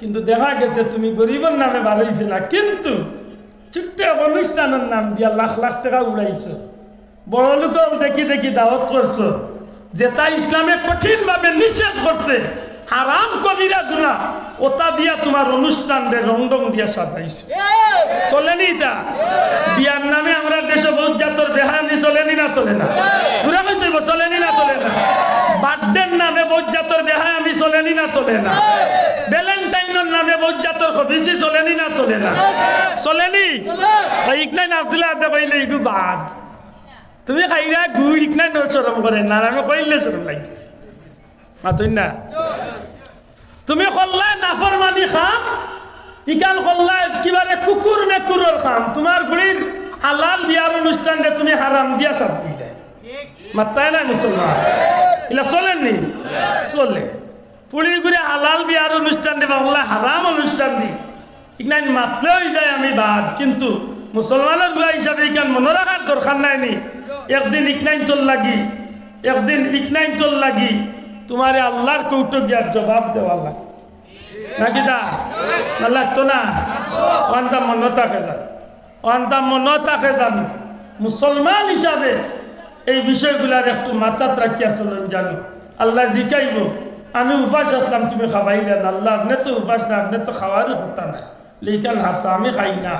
কিন্তু দেখা গেছে তুমি গরিবের নামে ভালো না, কিন্তু ছোট্ট অনুষ্ঠানের নাম দিয়া লাখ লাখ টাকা উড়াইছো। বড় লোক দেখি দেখি দাওয়াত করছ যেটা ইসলামে কঠিন ভাবে নিষেধ করছে। হারাম কবিরা গুণা ওটা দিয়া তোমার অনুষ্ঠান রে রং রং দিয়া সাজাইছো। চলেনি তা? বিয়ার নামে আমরা দেশে বহুত জাতর বেহানি চলেনি না চলে না? ঘুরে কইব চলেনি না চলে না? বার্থডের নামে বহুত জাতর বেহায়ামি চলেনি না চলে না? ভ্যালেন্টাইনের নামে বহুত জাতর বেশি চলেনি না চলে না। চলেনি? ইকনাই আব্দুল্লাহ আদা কইলে ইগু বাদ। তুমি খাইরা গু ইকনাই নরম করে না আমি কইলে সরম লাগিছে। মাতুই না? তুমি কল্লা নাফর মানি খাম ইকাল কল্লা কিবারে কুকুর মেকুরের খাম। তোমার ঘুড়ির হালাল বিয়ার অনুষ্ঠানে তুমি হারাম দিয়া সাথ মাত্তায় না মুসলমান। এলা চলেননি? চলে। পুরী ঘুরে হালাল বিয়ার অনুষ্ঠান দি, বাংলা হারাম অনুষ্ঠান দি। ইকনাই মাতলে হয়ে যায় আমি বাদ, কিন্তু মুসলমানেরগুলা হিসাবে ইকান মনে রাখার দরকার নাই নি। একদিন ইকনাইন চল লাগি, একদিন ইকনাইন চল লাগি তোমারে আল্লাহর কৌটো গিয়ার জবাব দেওয়া লাগে। নাকি দা? না লাগতো না? অন্তা মনে থাকে যান অন্তা মনে থাকে যান মুসলমান হিসাবে এই বিষয়গুলার একটু মাথাত রাখিয়া চলেন জানো। আল্লাহ জিকাইব। আমি উপাস আসলাম, তুমি খাবাইলেন আল্লাহ আপনি তো উপাস না আপনি তো খাওয়ারই হতা না লেখান হাসা আমি খাই না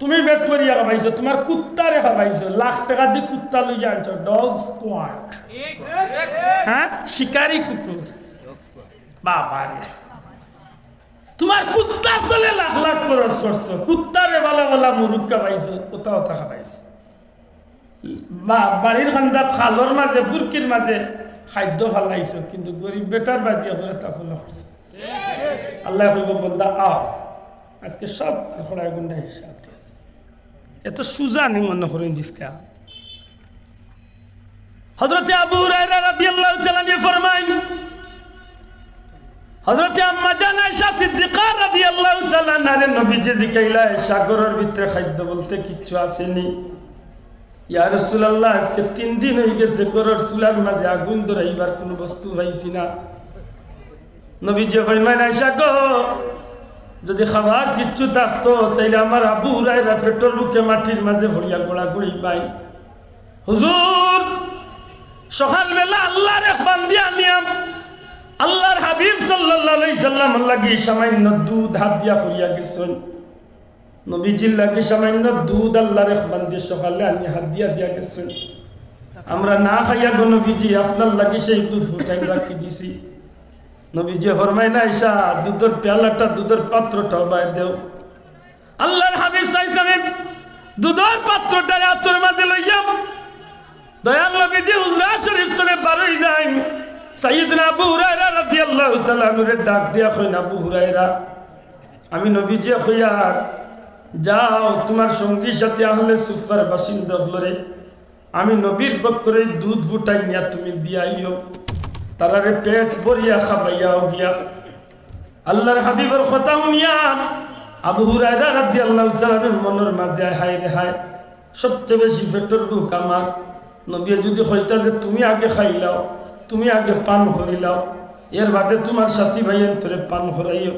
তুমি বেট করিয়া খাবাইছো, তোমার কুত্তারে খাবাইছো। লাখ টাকা দিয়ে কুত্তা লইয়া আনছো ডগ স্কোয়াড হ্যাঁ? শিকারি কুকুর। বাবা রে তোমার কুত্তার তলে লাখ লাখ খরচ করছ। কুত্তারে বালা বালা মুরুদ খাবাইছো, কোথাও ওটা খাবাইছো বাড়ির খান্দাত খালর মাঝে ফুরকির মাঝে খাদ্য ভালো ফালাইছো কিন্তু গরিব বেটার বাদ দিয়ে তা আল্লাহ কইব আজকে সব খড়ায় গুন্ডা হিসাব এত সুজা নি মনে করেন জিসকা হজরতে আবু হুরায়রা রাদিয়াল্লাহু তাআলা নিয়ে ফরমায় হজরতে আম্মা জান আয়েশা সিদ্দিকা রাদিয়াল্লাহু তাআলা নারে নবী যে জিকাইলা সাগরের ভিতরে খাদ্য বলতে কিচ্ছু আসেনি তিন দিন গেছে আগুন কোনো বস্তু না। নবী যে যদি খাবার কিচ্ছু থাকতো, তাইলে আমার আবু হুরায়রা পেট্রোল বুকে মাটির মাঝে ভরিয়া গোড়া গুড়ি পাই হুজুর, সকালবেলা আল্লাহর এক বান্দি আনিয়াম, আল্লাহর হাবিব আলাইহি সাল্লাম লাগি সামান্য দুধ হাত দিয়া করিয়া গেছেন। নবীজির লাগি সামান্য দুধ আল্লাহর এক বান্দি সকালে আনি হাত দিয়া দিয়া গেছেন? আমরা না খাইয়া গো নবীজি, আপনার লাগি সেই দুধ ফুটাই রাখি দিছি। নবীজি ফরমাই না ঈশা, দুধের পেয়ালাটা, দুধের পাত্রটা বাই দেও। আল্লাহর হাবিব সাইসামিম দুধের পাত্রটা রাতের মাঝে লইয়াম দয়াল নবীজি উজরা শরীফ তোরে বারোই যায়। সাইয়দনা আবু হুরায়রা রাদিয়াল্লাহু তাআলা আনহুরে ডাক দিয়া কইন, আবু হুরায়রা, আমি নবীজি কইয়ার যাও, তোমার সঙ্গী সাথে আহলে সুফার বাসিন্দা হলরে আমি নবীর পক্ষরে দুধ ফুটাই নিয়া তুমি দিয়াইও। তারারে পেট ভরিয়া খাবাইয়াও গিয়া। আল্লাহর হাবিবের কথা শুনিয়া আবু হুরায়রা রাদিয়াল্লাহু তাআলা মনের মাঝে হায় রে হায়। সবচেয়ে বেশি পেটের বুক আমার। নবী যদি হইতা যে তুমি আগে খাইলাও, তুমি আগে পান করিলাও, এর বাদে তোমার সাথী ভাইয়ের তোরে পান করাইও।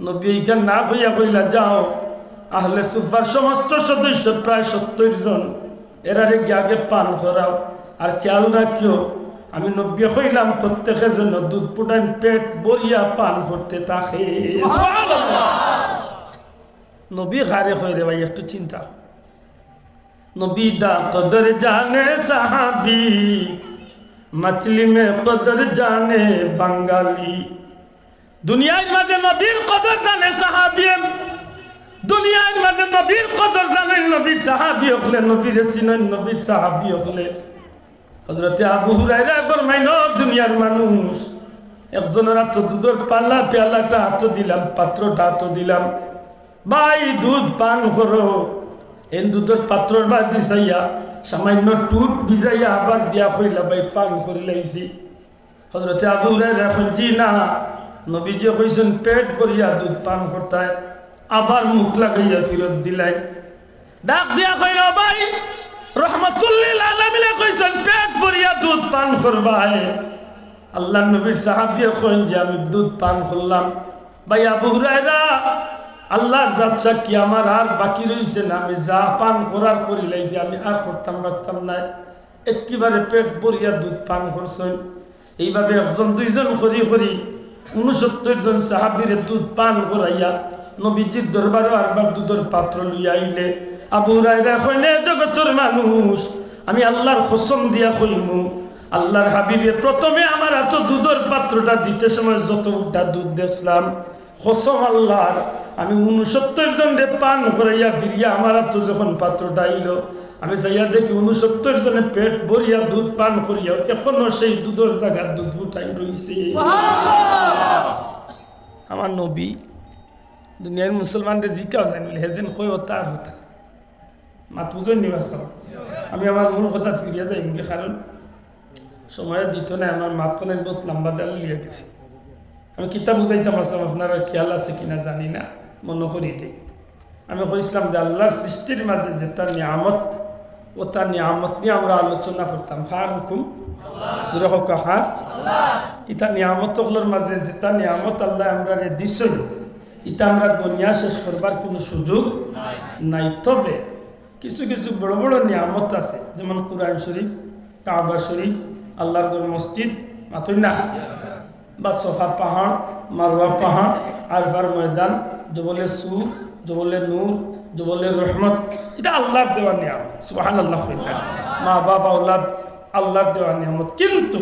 নবী এইখান না হইয়া কইলা, যাও। আহলে সুফার সমস্ত সদস্য প্রায় সত্তর জন। এরারে রেগে পান ধরাও আর খেয়াল রাখিও আমি নব্বী হইলাম প্রত্যেকের জন্য দুধ পুটান পেট বরিয়া পান করতে তাকে নবী হারে হয়ে রে ভাই একটু চিন্তা। নবী দা কদর জানে সাহাবি মাছলি মে কদর জানে বাঙালি। দুনিয়ার মাঝে নবীর কদর জানে সাহাবি দুনিয়ার মাঝে নবীর কদর জানে নবীর সাহাবি হলে, নবীর সিনেন, নবীর সাহাবি হলে। হজরতে আবু হুরাইরা ফরমাইল দুনিয়ার মানুষ, একজনের হাত দুধের পাল্লা, পেয়ালাটা হাত দিলাম, পাত্রটা হাত দিলাম। ভাই, দুধ পান করো। এই দুধের পাত্রর বাদ দিছাইয়া, সামান্য টুট ভিজাইয়া আবার দিয়া কইলা, ভাই, পান করে লাইছি। হজরতে আবু হুরাইরা এখন জি না, নবীজি কইছেন, পেট ভরিয়া দুধ পান করতায়। আবার মুখ লাগাইয়া ফিরত দিলাই। ডাক দিয়া কইল ভাই, রহমতুল্লিল আলমিনে কইছেন, পেট ভরিয়া দুধ পান করবায় আল্লাহ নবীর সাহাবিয়ে কইন যে, আমি দুধ পান করলাম। ভাই আবু হুরায়রা, আল্লাহর যাচ্ছা কি আমার আর বাকি রয়েছে না। আমি যা পান করার করি লাইছি, আমি আর করতাম পারতাম না। একেবারে পেট ভরিয়া দুধ পান করছেন। এইভাবে একজন, দুইজন করি করি উনসত্তর জন সাহাবিরে দুধ পান করাইয়া নবীজির দরবারও আরবার দুধের পাত্র লইয়া আইলে আবু রায়রা কইলে জগতের মানুষ আমি আল্লাহর কসম দিয়া কইমু। আল্লাহর হাবিবে প্রথমে আমার এত দুধের পাত্রটা দিতে সময় যত উঠা দুধ দেখছিলাম। কসম আল্লাহর আমি উনসত্তর জনরে পান করাইয়া ফিরিয়া আমার এত যখন পাত্রটা আইলো আমি যাইয়া দেখি উনসত্তর জনে পেট ভরিয়া দুধ পান করিয়া এখনও সেই দুধের জায়গার দুধ ফুটাই রয়েছে আমার নবী দুনিয়ার মুসলমানদের জিকাও জানিল হেজেন কই ও তার হতা? মাত বুঝেন নিবা আমি আমার মূল কথা ফিরিয়া যাই ইনকে কারণ সময় দিত না, আমার মাত কোনের বহুত লম্বা ডাল লিয়ে গেছে। আমি কিতাব বুঝাইতাম, আসলাম, আপনারা খেয়াল আছে কিনা জানি না, মনে করি দিই আমি কইছিলাম যে আল্লাহর সৃষ্টির মাঝে যে তার নিয়ামত, ও তার নিয়ামত নিয়ে আমরা আলোচনা করতাম। খার হুকুম? খার ইটা নিয়ামতগুলোর মাঝে যে তার নিয়ামত আল্লাহ আমরা রে ইটা আমরা গনিয়া শেষ করবার কোনো সুযোগ নাই। তবে কিছু কিছু বড় বড় নিয়ামত আছে যেমন কুরআন শরীফ কাবা শরীফ আল্লাহর মসজিদ মাতুই না? বা সোফা পাহাড় মারোয়া পাহাড় আরফার ময়দান জবলে সু জবলে নূর জবলে রহমত এটা আল্লাহর দেওয়া নিয়ামত। সুবাহান আল্লাহ। মা বাবা আল্লাহ আল্লাহর দেওয়া নিয়ামত। কিন্তু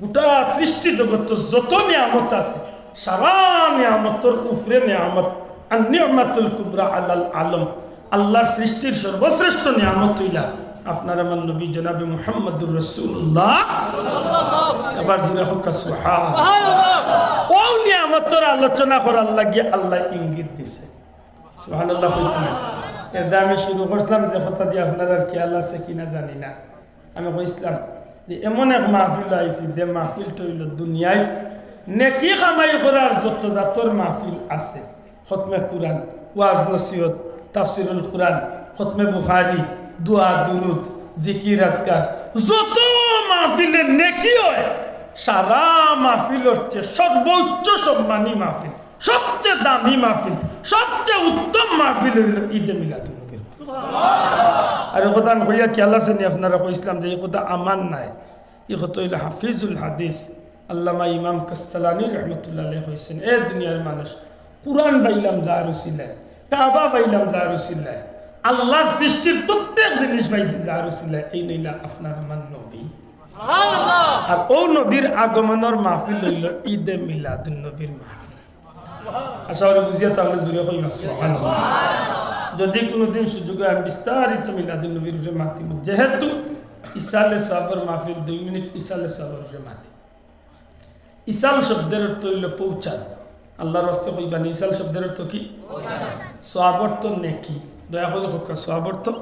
গোটা সৃষ্টি জগৎ যত নিয়ামত আছে সারা নিয়ামতর উফরে নিয়ামত। আর কুবরা আল্লাহ আলম। আল্লাহর সৃষ্টির সর্বশ্রেষ্ঠ নিয়ামত হইলা। আপনার আমার নবী জনাবি মুহাম্মদুর রসুল্লাহ এবার জুড়ে হোক ও নিয়ামতর আলোচনা করার লাগিয়ে আল্লাহ ইঙ্গিত দিছে। আমি শুরু করছিলাম, যে কথা দিয়ে আপনার আর খেয়াল আছে কিনা জানি না। আমি কইছিলাম যে, এমন এক মাহফিল আইছি যে মাহফিলটা হইল দুনিয়ায়। নেকি কামাই করার যত জাতর মাহফিল আছে খতমে কুরআন ওয়াজ নসিহত তাফসিরুল কুরআন খতমে বুখারি দোয়া দুরুদ জিকির আজকার যত মাহফিলে নেকি হয় সারা মাহফিলের চেয়ে সর্বোচ্চ সম্মানী মাহফিল সবচেয়ে দামি মাহফিল সবচেয়ে উত্তম মাহফিল হইল ঈদে মিলাদুল নবী। আর কথা হইয়া কি আল্লাহ আপনারা কইসলাম যে এই কথা আমার নাই এই কথা হইল হাফিজুল হাদিস। আল্লামা ইমাম কাস্তালানি রহমতুল্লাহ হইছেন। এ দুনিয়ার মানুষ কুরআন বাইলাম যা রসিলায় কাবা বাইলাম যা রসিলায় আল্লাহর সৃষ্টির প্রত্যেক জিনিস পাইছি রসিলায় এই নইলা আপনার আমার নবী। আর ও নবীর আগমনের মাহফিল হইল ঈদে মিলাদুন নবীর মাহফিল। আশা করি বুঝিয়া তাহলে জুড়ে হই যদি কোনোদিন সুযোগ আমি বিস্তারিত মিলাদুল নবীর মাতিব যেহেতু ইসালে সাবর মাহফিল দুই মিনিট ইসালে সাবর মাতি ইসাল শব্দের অর্থ হইল পৌঁছান। আল্লাহর হস্তে কইবানি ইসাল শব্দের অর্থ কি? সোয়াবর তো নেকি। দয়া করে হোক সোয়াবর তো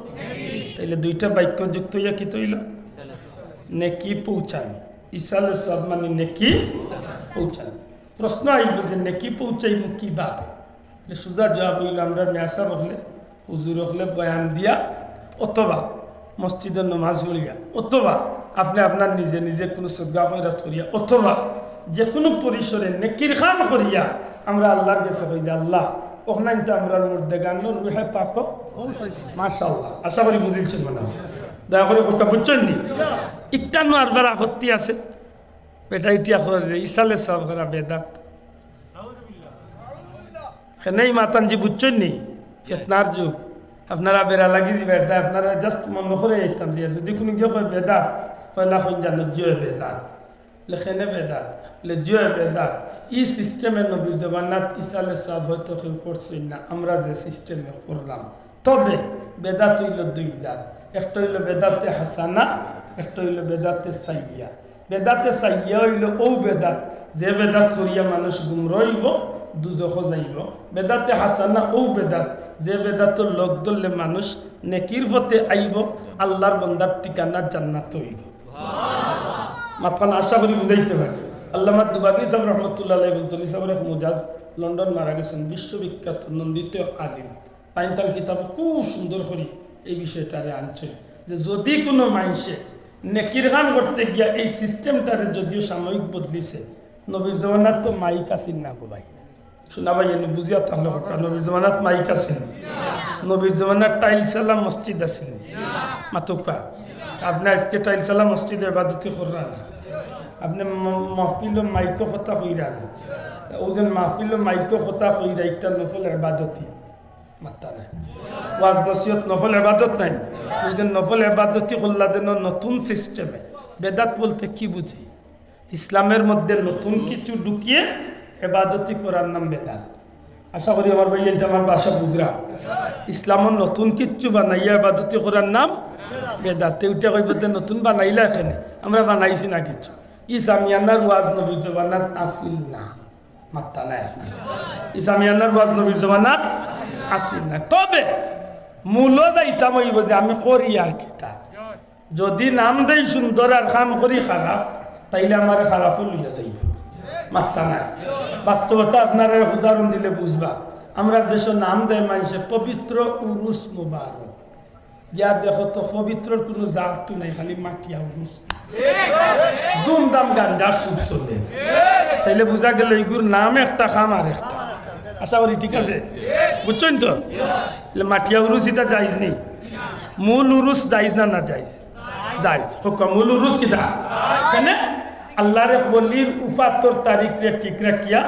তাইলে দুইটা বাক্য যুক্ত হইয়া কি তৈল? নেকি পৌঁছান। ইসালে সব মানে নেকি পৌঁছান। প্রশ্ন আইব যে নেকি পৌঁছাইব কীভাবে? সোজা জবাব হইল, আমরা মেয়াসা হলে হুজুর হলে বয়ান দিয়া, অথবা মসজিদের নমাজ পড়িয়া, অথবা আপনি আপনার নিজে নিজে কোনো সদ্গা করিয়া, অথবা যে কোনো পরিসরে নেকির খান করিয়া আমরা আল্লাহর কাছে কই যে আল্লাহ ওখানে তো আমরা মধ্যে গান রুহে পাক মাশাআল্লাহ। আশা করি বুঝিয়েছেন মনে দয়া করে কথা বুঝছেন নি? ইটান্ন আরবার আপত্তি আছে। বেটা ইটিয়া করে যে ইসালে সব করা বেদাত। নেই মাতানজি, বুঝছেন নি? ফেতনার যুগ। আপনারা বেড়া লাগি দিবে আপনারা জাস্ট মনে করে যেতাম যে যদি কোনো কেউ বেদাত পয়লা কোন জানো জয় বেদাত। লেখেনে বেদাত লে জয় বেদাত ই সিস্টেমে নবীর জবানাত ইসালে সব হয়তো কেউ করছেন না আমরা যে সিস্টেমে করলাম তবে বেদাত হইল দুই জাত একটা হইল বেদাতে হাসানা একটা হইল বেদাতে সাইয়া বেদাতে সাইয়া হইল ও বেদাত যে বেদাত করিয়া মানুষ গুমরইব দুজখ যাইব বেদাতে হাসানা ও বেদাত যে বেদাতর লোক ধরলে মানুষ নেকির পথে আইব আল্লাহর বন্দার ঠিকানা জান্নাত হইব মাথান আশা করি বুঝাইতে পারছি আল্লাহ দুবাগি সাহেব রহমতুল্লাহ বলতেন সাহেব এক মুজাজ, লন্ডন মারা গেছেন, বিশ্ববিখ্যাত নন্দিত আলিম। পাইনতাল কিতাব খুব সুন্দর করে এই বিষয়টারে আনছে যে যদি কোনো মানুষে নেকির গান করতে গিয়া এই সিস্টেমটারে যদিও সাময়িক বদলিছে, নবীর জগন্নাথ তো মাইক আসিন না গো ভাই? শোনা ভাই বুঝিয়া তাহলে হোক নবীর জমানাত মাইক আছে নবীর জমানার টাইলসালা মসজিদ আছে মাতুকা আপনি আজকে টাইলসালা মসজিদে এবাদতি কররা না আপনি মাহফিল মাইক কথা কইরা না ওজন মাহফিল মাইক কথা কইরা একটা নফল এবাদতি এবাদত নাই। এবাদতি নতুন বেদাত কি ইসলামের মধ্যে নতুন কিছু ঢুকিয়ে এবাদতি করার নাম বেদাত। আশা করি আমার ভাই আমার বাসা বুঝরা। ইসলামের নতুন কিচ্ছু বানাইয়া এবাদতি করার নাম বেদাত উঠে কইব যে নতুন বানাইলা এখানে, আমরা বানাইছি না কিছু। ইসামিয়ানার ওয়াজ নবীর জবানাত আসিল না মাত্তা নাই আপনার ইসামিয়ানার ওয়াজ নবীর জবানাত আসিল না। তবে মূল দায়িত্ব হইব যে আমি করি আর কিতা যদি নাম দেই সুন্দর আর কাম করি খারাপ, তাইলে আমার খারাপও লইয়া যাইব। মাত্তা নাই। বাস্তবতা আপনারা উদাহরণ দিলে বুঝবা। আমরা দেশ নাম দেয় মানুষে পবিত্র উরুস মুবারক। ইয়া দেখো তো পবিত্রর কোনো জাত নাই খালি মাটিয়া উরুস দুমদাম গান্ডার সুপ চলে। তাইলে বোঝা গেল এইগুর নাম একটা খাম আর একটা। আশা করি ঠিক আছে? বুঝছেন তো? মাটিয়া উরুস এটা যাইজ নেই মূল উরুস যাইজ না না যাইজ? যাইজ। মূল উরুস কিটা? কেন? আল্লাহরে বলির উফাত্তর তারিখ রে ঠিক রাখিয়া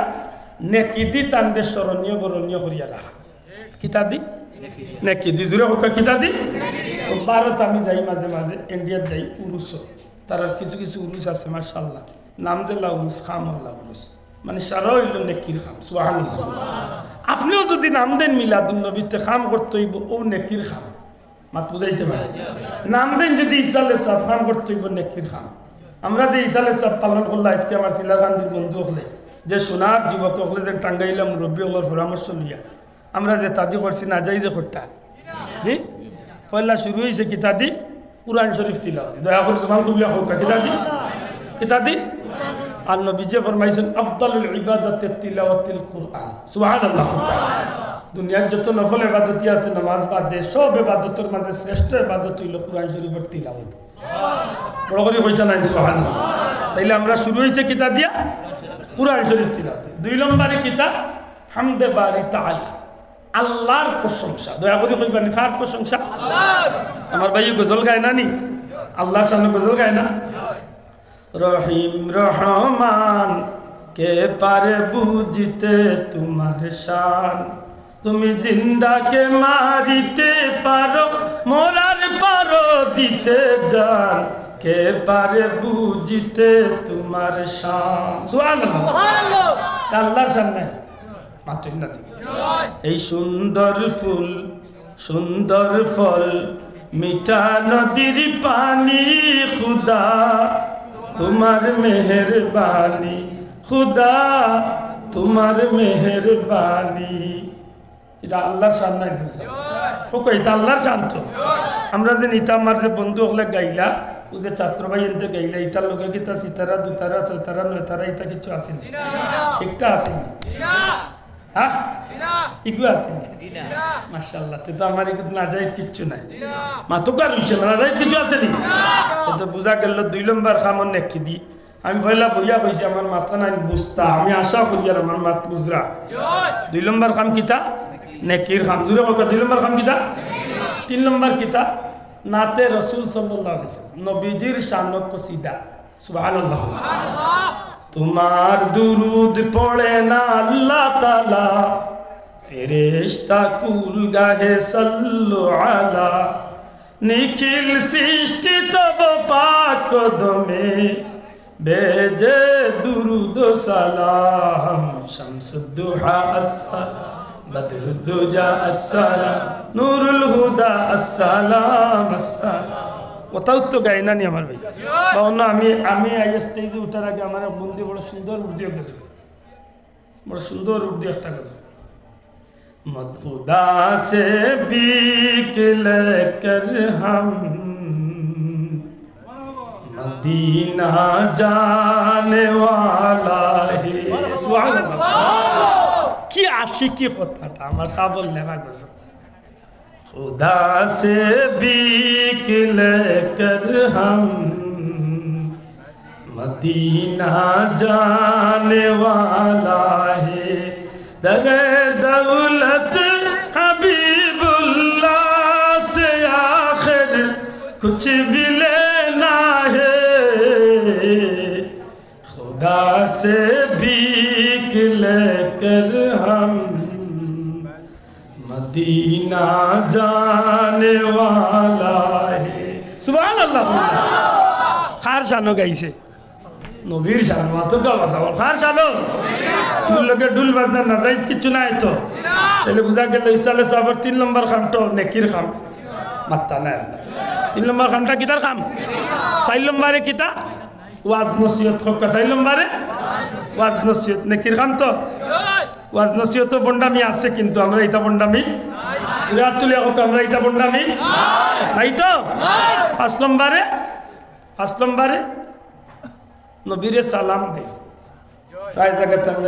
নেকি দি তান্ডে স্মরণীয় বরণীয় করিয়া রাখা। কিতা দি? নেকি, দি জুড়ে হোকা, কিতা দি? ভারত আমি যাই মাঝে মাঝে ইন্ডিয়াত যাই, উরুস তার আর কিছু কিছু উরুস আছে মার্শাল্লাহ নাম জেলা উরুস, খাম আল্লাহ উরুস। মানে সারা হইল নেকির খাম সুহান আপনিও যদি নাম দেন মিলাদুল নবীতে, খাম করতে হইব, ও নেকির খাম। মাত বুঝাইতে পারছি? নাম দেন যদি ইসালে সব খাম করতে হইব, নেকির খাম। আমরা যে ইসালে সব পালন করলাম আজকে আমার শিলা গান্ধীর বন্ধু হলে, যে সোনার যুবক হলে, যে টাঙ্গাইলা মুরব্বী হলোর পরামর্শ লইয়া আমরা যে তাদি করছি না যাই যে করতা। জি? পয়লা শুরু হয়েছে কিতাদি কুরআন শরীফ তিলাওয়াতি। দয়া করে জমান কবিলা হোক কিতাদি কিতাদি আর নবীজে ফরমাইছেন, আফদালুল ইবাদাতে তিলাওয়াতিল কুরআন। সুবহানাল্লাহ। দুনিয়ার যত নফল ইবাদতি আছে, নামাজ বাদ দিয়ে সব ইবাদতের মাঝে শ্রেষ্ঠ ইবাদত হইল কুরআন শরীফের তিলাওয়াত। বড় করে কইতা নাই, সুবহানাল্লাহ। তাইলে আমরা শুরু হইছে কিতা দিয়া কুরআন শরীফ তিলাওয়াত। দুই নম্বরে কিতা হামদে বারি তাআলা। আল্লাহর প্রশংসা। দয়া করে কইবা নি কার প্রশংসা? আমার ভাই গজল গায় না নি? আল্লাহর সামনে গজল গায় না? রহিম রহমান কে পারে বুঝিতে তোমার শান? তুমি জিন্দাকে মারিতে পারো মোরার পারো দিতে যান কে পারে বুঝিতে তোমার শান? সুবহানাল্লাহ। আল্লাহর সামনে। মাত্র না এই সুন্দর ফুল সুন্দর ফল মিঠা নদীর পানি খুদা তোমার মেহরবানি খুদা তোমার মেহরবানি। এটা আল্লাহর সান্নাই হোক এটা আল্লাহর শান্ত আমরা যে নিতা আমার যে বন্ধু হলে গাইলা ও যে ছাত্র ভাই এনতে গাইলা ইটার লোকে কিতা সিতারা দুতারা চলতারা নয়তারা ইটা কিছু আসেনি। একটা আসেনি। হ্যাঁ? ইগু আছে? মাশাআল্লাহ তো আমার ইগু না যাইজ কিচ্ছু নাই। মা তো কার না কিছু আছে নি? তো বুঝা গেল দুই নম্বর খামন নেকি দি। আমি পয়লা বইয়া কইছি আমার মাথা নাই বুঝতা। আমি আশা করি আর আমার মাত বুঝরা। দুই নম্বর খাম কিতা? নেকির খাম। দূরে কইবা দুই নম্বর খাম কিতা? তিন নম্বর কিতা? নাতে রসুল সাল্লাল্লাহু আলাইহি নবীজির শানত কসিদা। সুবহানাল্লাহ। তোমার দুরুদ পড়ে না আল্লাহ তালা ফেরেশতা কুল গাহে সল্লু আলা। নিখিল সৃষ্টি তব পাক দমে। বেজে দুরুদ সালাম শামসুদ্দুহা আসসালাম বদরুদ্দুজা আসসালাম নুরুল হুদা আসসালাম আসসালাম কোথাও তো গাই না নি আমার ভাই বা অন্য আমি আমি আই স্টেজে উঠার আগে আমার এক বন্ধু বড় সুন্দর রূপ দিয়ে গেছে বড় সুন্দর রূপ দিয়ে একটা গেছে मत खुदा से बीक लेकर हम मदीना जाने वाला है सुभान अल्लाह কি আশিকি কথাটা আমার সাবল লেখা গেছে خدا سے بیک لے کر ہم مدینہ جانے والا ہے۔ در دولت حبیب اللہ سے آخر کچھ بھی لینا ہے۔ خدا سے بیک لے کر ہم মদিনা জানে সুবাহ আল্লাহ কার শানো গাইছে? নবীর শান তো গাওয়া সাবল কার শানো লোকের ডুল বাজনা না যাইজ কিচ্ছু নাই তো। তাহলে বুঝা গেল ইসালে সাবর তিন নম্বর খামটো নেকির খাম মাত্তা নাই তিন নম্বর খামটা কিতার খাম চার নম্বরে কিতা? ওয়াজ নসিহত খবকা চার নম্বরে? ওয়াজ নসিহত নেকির খাম তো। ওয়াজ নসিহত বন্ডামি আছে কিন্তু, আমরা এটা বন্ডামি? বিরাট তুলে আমরা এটা বন্ডামি? নাই তো? পাঁচ নম্বরে? পাঁচ নম্বরে? নবীরে সালাম দে। আমরা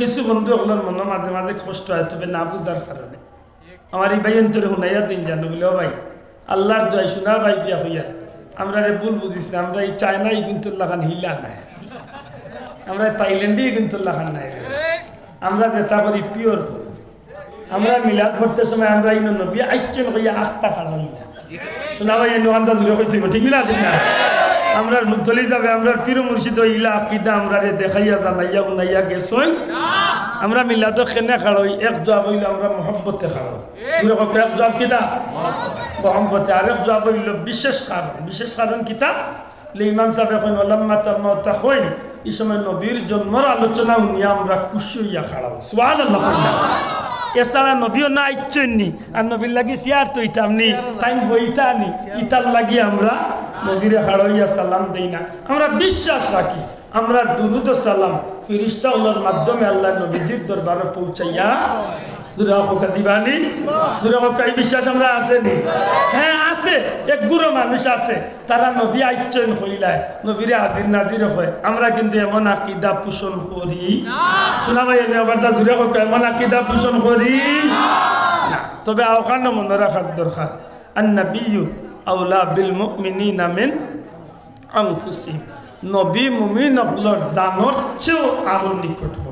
কিছু বন্ধু হলার মাঝে মাঝে কষ্ট হয় না এই ভাই ভাই হইয়া। আমরা রে ভুল বুঝিস না, আমরা এই চায়নাই কিন্তু লাগান হিলা নাই। আমরা থাইল্যান্ডেই কিন্তু লাগান নাই। আমরা যেটা করি পিওর আমরা মিলাদ করতে সময় আমরা ইন নবী আইচন কইয়া আখতা খাড়া হইতা শোনা ভাই আন্দাজ হলে কই ঠিক মিলাদ না? আমরা চলে যাবে, আমরা পীর মুর্শিদ ইলা আকিদা আমরা রে দেখাইয়া জানাইয়া উনাইয়া গেছই। আমরা মিলাদ খেনে খাড়ই এক জবাব হইল আমরা মোহব্বতে খাড়ো পুরো কক এক জবাব কিতা? মোহব্বতে। আরেক জবাব হইল বিশেষ কারণ। বিশেষ কারণ কিতা? ইমাম সাহেব এখন ওলাম্মা তাম্মা হইন। এই সময় নবীর জন্মর আলোচনা উনিয়া আমরা খুশি হইয়া খাড়াবো। সুবহানাল্লাহ এছাড়া নবীও না ইচ্ছন্নি আর নবীর লাগি সিয়ার তো ইতামনি তাই বইতা নি ইতার লাগি আমরা নবীরে হাড়ইয়া সালাম দেই না। আমরা বিশ্বাস রাখি, আমরা দুরুদ সালাম ফিরিস্তা মাধ্যমে আল্লাহ নবীজির দরবারে পৌঁছাইয়া বিশ্বাস আমরা হ্যাঁ আছে। এক মানুষ আছে। তারা নবী আমরা কিন্তু এমন আকিদা পোষণ করি। শোনা ভাই আবার এমন আকিদা পোষণ করি। তবে আওখানে মনে রাখার দরকার। আউলা বিল নবী মুমিন হলর জানত চেয়েও আরও নিকটবর্তী না বাবা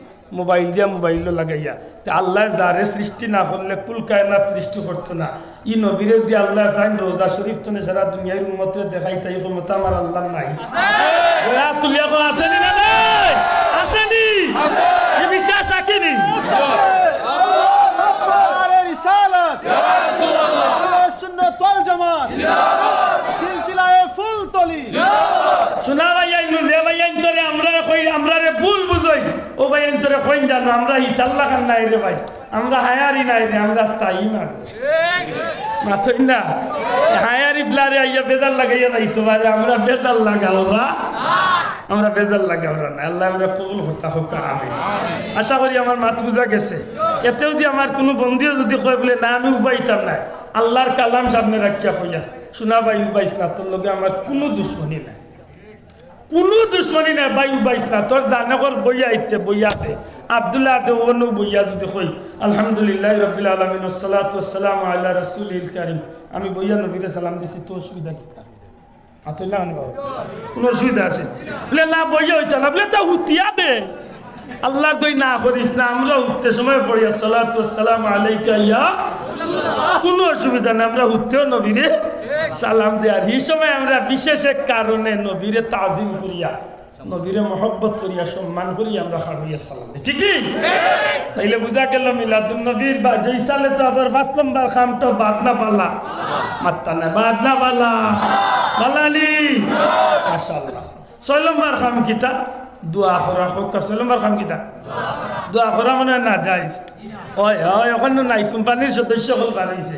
মোবাইল দিয়া মোবাইল লাগাইয়া তা আল্লাহ যারে সৃষ্টি না হলে কুল কায়না সৃষ্টি করতো না ই নবীরে দিয়ে আল্লাহ চাইন রোজা শরীফ তো সারা দুনিয়ার উন্মতে দেখাই তাই ক্ষমতা আমার আল্লাহ নাই তুমি আসেনি আসেনি বিশ্বাস আইন তোরে কইন জানো, আমরা ইতাল্লা খান নাই রে ভাই। আমরা হায়ারি নাই রে, আমরা স্থায়ী মানুষ মাথই না? হায়ারি ব্লারে আইয়া বেদাল লাগাইয়া যাইতো পারে আমরা বেদাল লাগাওরা আমরা বেজাল লাগাওরা না। আল্লাহ আমরা কবুল হতা হোক আমি আশা করি আমার মাত বুঝা গেছে। এতেও যদি আমার কোনো বন্দিও যদি কয় বলে, না, আমি উবাইতাম না। আল্লাহর কালাম সামনে রাখিয়া হইয়া শোনা ভাই, উবাইস না, তোর লগে আমার কোনো দুশ্মনী নাই। কোনো দুশ্মনী নাই, বায়ু বাইস না। তোর জানকর বইয়া ইতে বইয়া দে। আবদুল্লাহ অনু বইয়া যদি কই, আলহামদুলিল্লাহ রবিল আলমিন সালাত সালাম আল্লাহ রসুল ইল কারিম। আমি বইয়া নবীরে সালাম দিছি তো অসুবিধা কি? কোনো অসুবিধা আছে? বলে বইয়া না। বলে তা দে। আল্লাহ দই না করিস না, আমরা উঠতে সময় পড়ি কোনো অসুবিধা আমরা উঠতেও নবীরে সালাম দেয়। আর এই সময় আমরা বিশেষ এক কারণে নবীরে তাজিম করিয়া, নবীরে মহব্বত করিয়া, সম্মান করিয়া আমরা খাড়িয়া সালাম। ঠিকই তাইলে বুঝা গেল মিলাদুল নবীর বা যেই সালে সাহাবার পাঁচ নম্বর খামটো বাদনা পালা। মাত্তা না বাদনা পালা। বালালি। মাশাআল্লাহ। ছয় নম্বর খাম কিতা? দোয়া করা হোক ছয় নম্বর খাম কিতা? দোয়া করা মানে না যাইজ হয় হয় ওখানে নাই, কোম্পানির সদস্য হল বাড়াইছে।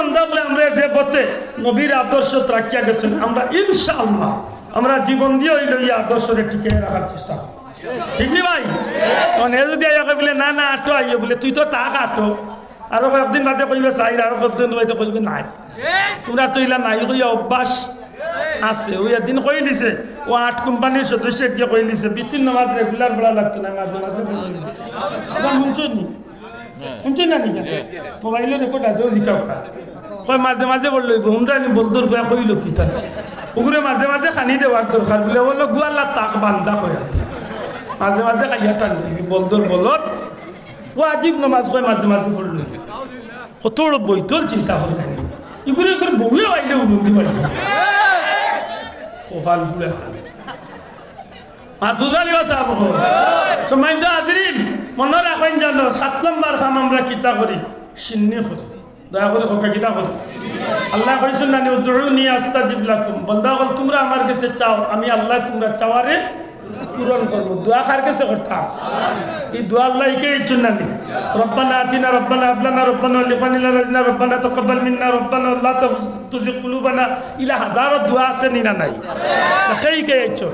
বন্ধ হলে আমরা যে পথে নবীর আদর্শ রাখিয়া গেছেন আমরা ইনশাআল্লাহ আমরা জীবন দিয়ে ওই লইয়া আদর্শকে টিকে রাখার চেষ্টা। ঠিক নি ভাই? তখন এ যদি আইয়া বলে না না আটো আইয়ে বলে তুই তো টাকা আটো। আরও কয়েকদিন বাদে কইবে চাই আরও কয়েকদিন বাদে কইবে নাই? তোমরা তো ইলা নাই কইয়া অভ্যাস আছে ওই একদিন কই দিছে ও আট কোম্পানির সদস্য গিয়ে কই দিছে বিতিন নামাজ রেগুলার বলা লাগতো না মাঝে মাঝে আবার শুনছো নি? শুনছো না মোবাইলে রেকর্ড আছে ও কয়, মাঝে মাঝে বলল হুমরা নি বলদর ভয়া কইল কি তা ওগুলো মাঝে মাঝে খানি দেওয়ার দরকার বলে, বলল, গুয়াল্লা তাক বান্ধা হয়ে মাঝে মাঝে খাইয়া টান বলদর বলত ও আজিব নামাজ কয়, মাঝে মাঝে পড়ল। কত বৈতল চিন্তা করলেন এগুলো করে বহুলে আইলে উন্নতি পারি কপাল ফুলে খাবে মা দুজানি কথা বলো সম্মানিত আদরিন মনে রাখেন জানো সাত নম্বর কাম আমরা কিতা করি? সিন্নি করি। দয়া করে হোকা কিতা করি আল্লাহ কইছেন না উদ্দুনি আস্তাজিব লাকুম। বন্দা বল, তোমরা আমার কাছে চাও, আমি আল্লাহ তোমরা চাওয়ারে পূরণ করব। দোয়া কার কাছে করতাম? এই দোয়া আল্লাহ কে ইচ্ছুন না রব্বানা আতিনা, রব্বানা আবলানা রব্বানা লিফানি লালাজিনা রব্বানা তাকাব্বাল মিন্না, রব্বানা আল্লাহ তুজি কুলুবানা। ইলা হাজারো দোয়া আছে, নি না নাই? সেই কে ইচ্ছো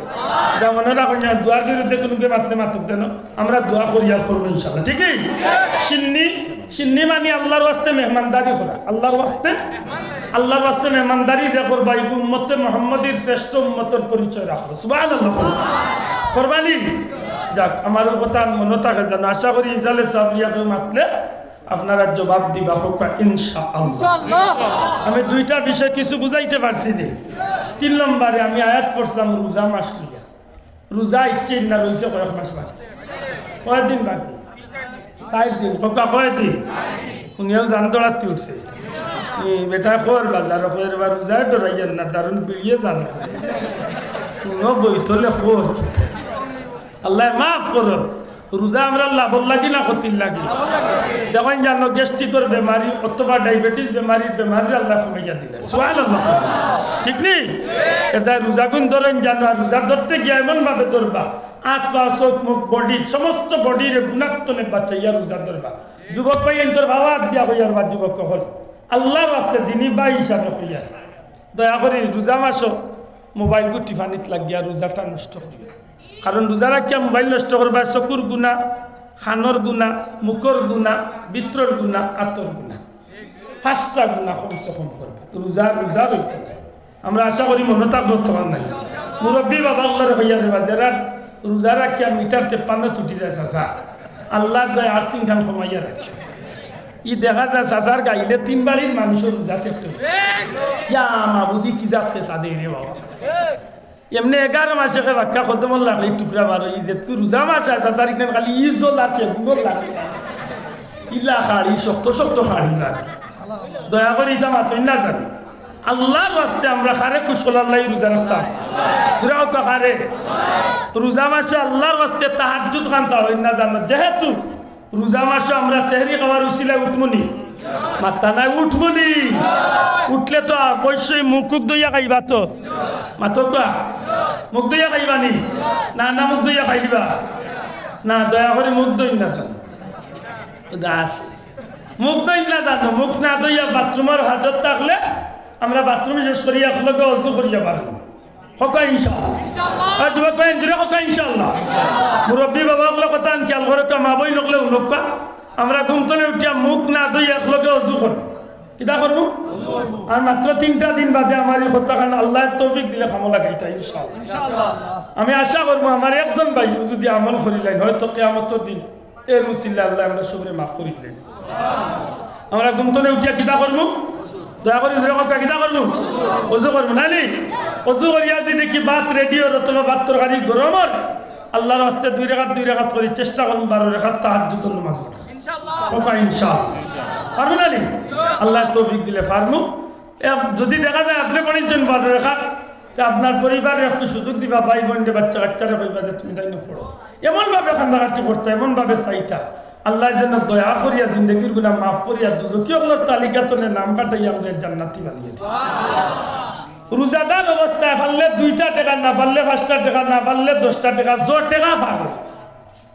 যা মনে রাখুন না, দোয়ার বিরুদ্ধে কোনোকে মাতলে মাতুক দেন আমরা দোয়া করিয়া করব ইনশাল্লাহ ঠিক আছে সিন্নি সিন্নি আল্লাহর ওয়াস্তে মেহমানদারি করা। আল্লাহর ওয়াস্তে? আল্লাহর ওয়াস্তে মেহমানদারি যে করবা এই উম্মতে মোহাম্মদীর শ্রেষ্ঠ উম্মতের পরিচয় রাখব সুবহানাল্লাহ। কোরবানি? যাক আমার কথা মনে থাকে যেন আশা করি ইসালে সব ইয়াকে মাতলে আপনারা জবাব দিবা হোক আমি দুইটা বিষয় কিছু বুঝাইতে পারছি নি। তিন নম্বরে আমি আয়াত পড়ছিলাম রোজা মাস লিয়া রোজা ইচ্ছে না রয়েছে কয়েক মাস বাকি কয়েকদিন বাকি চার দিন ককা কয়টি উনিও জান দৌড়াতে উঠছে। বেটা খোর বাজার খোর বা রোজায় ডরাইয়েন না দারুণ বিড়িয়ে জান। কোনো বৈঠলে খোর আল্লাহ মাফ করো রোজা আমরা লাভর লাগি না ক্ষতির লাগি? যখন জানো গ্যাস্ট্রিকর বেমারি অথবা ডায়াবেটিস বেমারির বেমারি আল্লাহ কমাইয়া দিলে সোয়াল আল্লাহ ঠিক নেই এটা রোজা গুণ ধরেন জানো আর রোজা ধরতে গিয়ে এমন ভাবে ধরবা পা, চোখ, মুখ বডি সমস্ত বডির গুণাত্মনে বাচ্চাইয়া রোজা ধরবা। যুবক ভাই তোর ভাবা দিয়া হইয়ার বা যুবক কখন? আল্লাহর আসতে দিনই বা হিসাবে হইয়া। দয়া করে রোজা মাসো মোবাইল গু টিফানিত লাগিয়া রোজাটা নষ্ট করিয়া কারণ রোজা রাখিয়া মোবাইল নষ্ট করবা, চকুর গুণা খানোর গুণা মুখর গুণা বিত্রর গুণা আতর গুণা। পাঁচটা গুণা কমসে কম করবে রোজা রোজা রইতে আমরা আশা করি মনতা বর্তমান নাই। মুরব্বী বাবা আল্লাহর হইয়া দেবা যারা রোজা রাখিয়া মিটার তেপান্ন তুটি যায় চাচা। আল্লাহ দয় আর তিন খান কমাইয়া রাখছে ই দেখা যায় চাচার গাইলে তিন বাড়ির মানুষের রোজা চেপতে ইয়া মাবুদি কি যাচ্ছে সাদে রে বাবা। এমনি এগারো মাসে বাক্কা খতমল লাগলে টুকরা বারো ই যেতকু রোজা মাস আছে, তার ইখানে খালি ই জল আছে গুণর লাগে ইলা শাড়ি শক্ত শক্ত শাড়ি লাগে দয়া করে ইটা মাতই না জানি আল্লাহ রাস্তে আমরা খারে কুশল আল্লাহ রোজা রাখতাম। ঘুরাও কাহারে রোজা মাসে আল্লাহর রাস্তে তাহাজুদ খান তাহলে না জানো যেহেতু রোজা মাসে আমরা চেহারি খাবার উচিলায় উঠমনি মাতা নাই উঠমনি। উঠলে তো অবশ্যই মুখুক দইয়া খাইবা তো। মাতো কোয়া মুখ দইয়া খাইবা নি? না না মুখ দইয়া খাইবা। না দয়া করে মুখ দই না জানো দাস মুখ দই না জানো মুখ না দইয়া বাথরুমের হাজত থাকলে আমরা বাথরুমে যে সরিয়া খুলকে অজু করিয়া পারব হকা হকা মুরব্বী কথা খেয়াল করে কামাবই নকলে উনকা আমরা ঘুমতনে উঠিয়া মুখ না দই একলগে অজু করি কিতা করব আর মাত্র তিনটা দিন বাদে আমার এই হত্যাকাণ্ড আল্লাহ তৌফিক দিলে খামলা গাইতা ইনশাআল্লাহ। আমি আশা করব আমার একজন ভাই যদি আমল করিলেন হয়তো কেয়ামতর দিন এর মুসিল্লা আল্লাহ আমরা সবরে মাফ করিলেন আমরা গুমতলে উঠিয়া কিতা করব দয়া করে জোরে কথা কিতা করব অজু করব না নি? অজু করিয়া যদি কি বাত রেডিওর অথবা বাত তরকারি গরমর আল্লাহর হস্তে দুই রেখাত দুই রেখাত করি চেষ্টা করুন বারো রেখাত তাহার দুটো নামাজ পড়া কথা ইনশাআল্লাহ। পারব না আল্লাহ তৌফিক দিলে পারব এ, যদি দেখা যায় আপনি পড়েছেন বারো রেখাত তা আপনার পরিবারে একটু সুযোগ দিবা, ভাই বোনকে বাচ্চা কাচ্চারা কইবা যে তুমি তাই পড়ো। এমন ভাবে কান্দাকাটি করতে এমন ভাবে চাইতা। আল্লাহর জন্য দয়া করিয়া, জিন্দগিরগুলা মাফ করিয়া দুজকিয়গুলোর তালিকা তোলে, নাম কাটাইয়া আমাদের জান্নাতি বানিয়েছে রোজাদার অবস্থায় পারলে দুইটা টাকা, না পারলে পাঁচটা টাকা, না পারলে দশটা টাকা জোর টাকা পাবে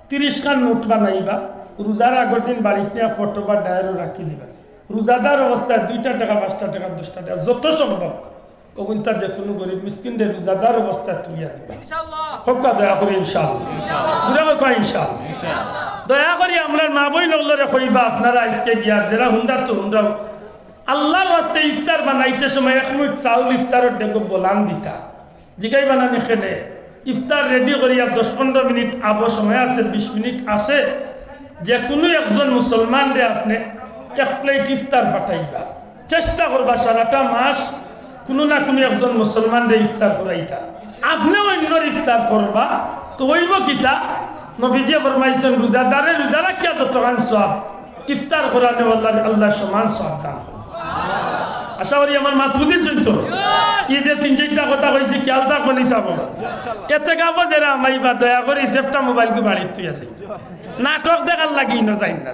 তিরিশ খান নোট বানাইবা। রোজার আগের দিন বাড়িতে ফটো বা ডায়েরও রাখি দিবা। রোজাদার অবস্থায় দুইটা টাকা পাঁচটা টাকা দশটা টাকা যত সম্ভব ওগুনটা যে কোনো গরিব মিসকিনদের রোজাদার অবস্থায় তুলিয়া দিবা। হকা দয়া করে হকা ইনশাআল্লাহ। দয়া করি আমরা মা বই লগলরে কইবা আপনারা আজকে গিয়া যারা হুন্ডা তো হুন্ডা আল্লাহর ওয়াস্তে ইফতার বানাইতে সময় এক মিনিট চাউল ইফতারের ডেকে বলান দিতা। জিগাই বানানি খেলে ইফতার রেডি করিয়া দশ পনেরো মিনিট আবো সময় আছে বিশ মিনিট আসে যে কোনো একজন মুসলমান রে আপনি এক প্লেট ইফতার ফাটাইবা। চেষ্টা করবা সারাটা মাস কোনো না কোনো একজন মুসলমান রে ইফতার করাইতা। আপনি অন্যর ইফতার করবা, তো ওইব কিতা? নবীজি ফরমাইছেন রোজাদারে রোজা রাখিয়া যতক্ষণ সব ইফতার করানে আল্লাহ আল্লাহ সমান করবে আশা করি আমার মাত বুঝেছেন তো ঈদে তিন চারটা কথা কইছি খেয়াল থাক বলি চাব? এতে গাব যারা মাইবা দয়া করে সেফটা মোবাইল কি বাড়ির তুই আছে। নাটক দেখার লাগি ন যাই না।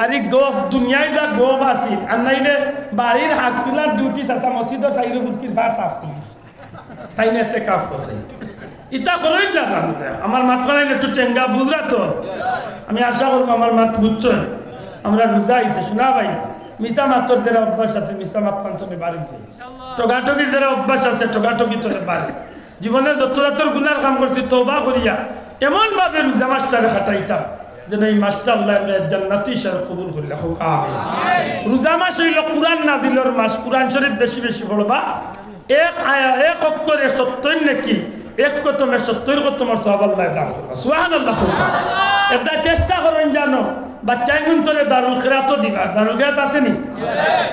আর এই গফ দুনিয়ায় যা গফ আছে। আর নাইলে বাড়ির হাত তোলার ডিউটি চাচা মসজিদের সাইডে ফুটকির ভার সাফ করিস তাই না এতে কাজ করছে ইটা করেই না আমার মাত করাইলে একটু টেঙ্গা বুঝরা তো আমি আশা করব আমার মাত বুঝছ আমরা বুঝা আইছে শোনা ভাই। মিশা মাতর যারা অভ্যাস আছে মিশা মাত কান্তনে বাড়িছে টগাটগির যারা অভ্যাস আছে টগাটগি চলে বাড়ি জীবনে যত কাম করছি তৌবা করিয়া এমন ভাবে রোজা মাস্টারে খাটাইতাম যেন এই মাস্টার আল্লাহ জান্নাতি হিসাবে কবুল করিলা হোক রোজা মাস হইল কোরআন নাজিলর মাস। কোরআন শরীফ বেশি বেশি পড়বা। এক আয়া এক অক্ষরে সত্যই নাকি এক কতমে সত্তর কতমের সব আল্লাহ দান করবা। সুহান আল্লাহ এটা চেষ্টা করেন জানো বাচ্চাই গুন্তরে দারুল খেরাতো দিবা? দারুল খেরাত আসেনি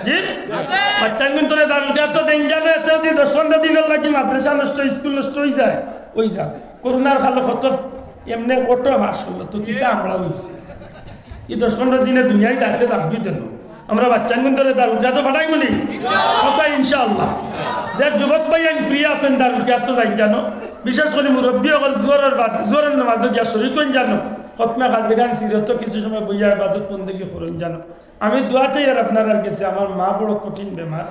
জি? বাচ্চাই গুন্তরে দারুল খেরাতো দেন জানো এত দি দশ দিনের লাগি মাদ্রাসা নষ্ট স্কুল নষ্ট হয়ে যায়। ওই যা করোনার খালো কত এমনি অটো মাস হলো তো কিতা আমরা এই দিনে দুনিয়ায় যাচ্ছে দাবি দেন আমরা বাচ্চান গুন্তরে দারুল খেরাতো ফাটাই বলি কথা ইনশাআল্লাহ। যে যুবক ভাই আইন ফ্রি আছেন দারুল খেরাতো যাই জানো। বিশেষ করে মুরব্বী অকল জোরের বাদ জোরের নামাজে গিয়া শরীর জানো। কতমা খাজগান সিরত কিছু সময় বইয়া বাদত বন্দেগি করেন, জানো। আমি দোয়া চাই আর আপনার আর গেছে আমার মা বড় কঠিন বেমার।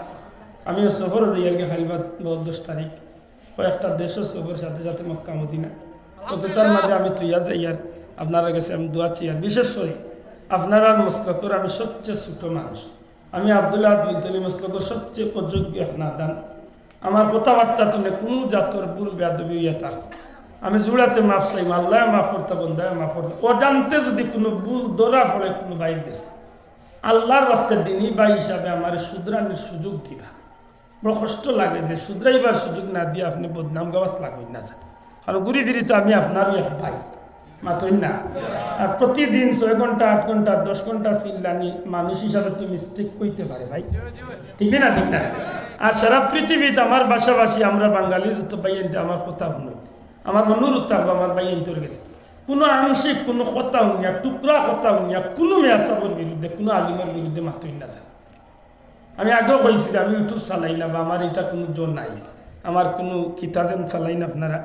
আমি সফর যাই আর খালিবাদ দশ তারিখ। কয়েকটা দেশের সফর সাথে সাথে মক্কা, মদিনা। কতটার মাঝে আমি তুইয়া যাই আর আপনারা গেছে আমি দোয়া চাই আর বিশেষ করে আপনারা মুসলকর আমি সবচেয়ে ছোটো মানুষ। আমি আবদুল্লাহ আব্দুল তলি মুসলকর সবচেয়ে অযোগ্য নাদান আমার কথাবার্তা তুমি কোনো জাতর ভুল বেদবি ইয়ে থাক আমি জুড়াতে মাফ চাই আল্লাহ মাফ করতে বন্ধায় মাফ করতে। অজান্তে যদি কোনো ভুল ধরা পড়ে কোনো বাইর গেছে। আল্লাহর রাস্তার দিনই বা হিসাবে আমার শুধরানির সুযোগ দিবা বড় কষ্ট লাগে যে শুধরাইবার সুযোগ না দিয়ে আপনি বদনাম গাওয়াত লাগবেন না স্যার কারণ ঘুরি ফিরি তো আমি আপনারই ভাই, মাতই না। আর প্রতিদিন ছয় ঘণ্টা, আট ঘণ্টা, দশ ঘণ্টা চিল্লানি মানুষ হিসাবে তো মিস্টেক করতে পারে ভাই। ঠিক না ঠিক না? আর সারা পৃথিবীতে আমার বাসাবাসী, আমরা বাঙালি, যত বাইয়েন্তে আমার কথা শুনো আমার অনুরোধ থাকব আমার বাইয়েন্তর গেছে। কোনো আংশিক কোনো কথা শুনিয়া টুকরা কথা শুনিয়া কোনো মেয়াসাবর বিরুদ্ধে, কোনো আলিমের বিরুদ্ধে মাতই না যায়। আমি আগেও কইছি আমি ইউটিউব চালাই না বা আমার এটা কোনো জোর নাই। আমার কোনো কিতাবেন চালাই না আপনারা।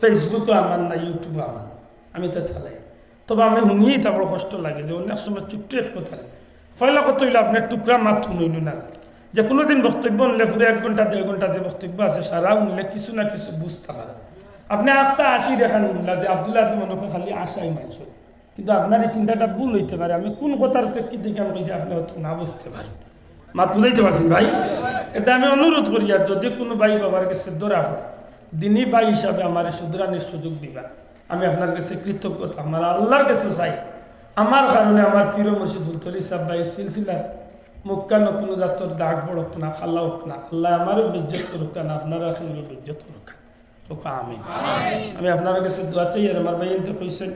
ফেসবুকও আমার না ইউটিউবও আমার। আমি তো চালাই। তবে আমি শুনিয়েই তারপর কষ্ট লাগে যে অনেক সময় ছোট্ট এক কথা পয়লা কত হইলে, আপনার টুকরা মাত শুনইল না। যে কোনো দিন বক্তব্য নিলে পুরো এক ঘণ্টা, দেড় ঘণ্টা যে বক্তব্য আছে, সারা উনলে কিছু না কিছু বুঝতে পারে। আপনি আখটা আসি দেখান আবদুল্লাহ মনে খালি আশাই মানুষ। কিন্তু আপনার এই চিন্তাটা ভুল হইতে পারে। আমি কোন কথার প্রেক্ষিতে কেন কইছি আপনি হয়তো না বুঝতে পারেন। মাত বুঝাইতে পারছেন ভাই? এটা আমি অনুরোধ করি আর যদি কোনো ভাই বাবার কাছে দৌড়া হয় দিনী ভাই হিসাবে আমার শুধরানির সুযোগ দিবা। আমি আপনার কাছে কৃতজ্ঞতা, আমার আল্লাহর কাছে চাই। আমার কারণে আমার প্রিয় মসজিদ ফুলতলি সাহ ভাই সিলসিলার মুক্কানো কোনো জাতর দাগ পড়ক না খাল্লা হোক না। আল্লাহ আমারও বিজ্জত করুক না আপনারা খেয়ে বিজ্জত করুক। আমি আপনার কাছে দোয়া চাই আর আমার ভাই কইছেন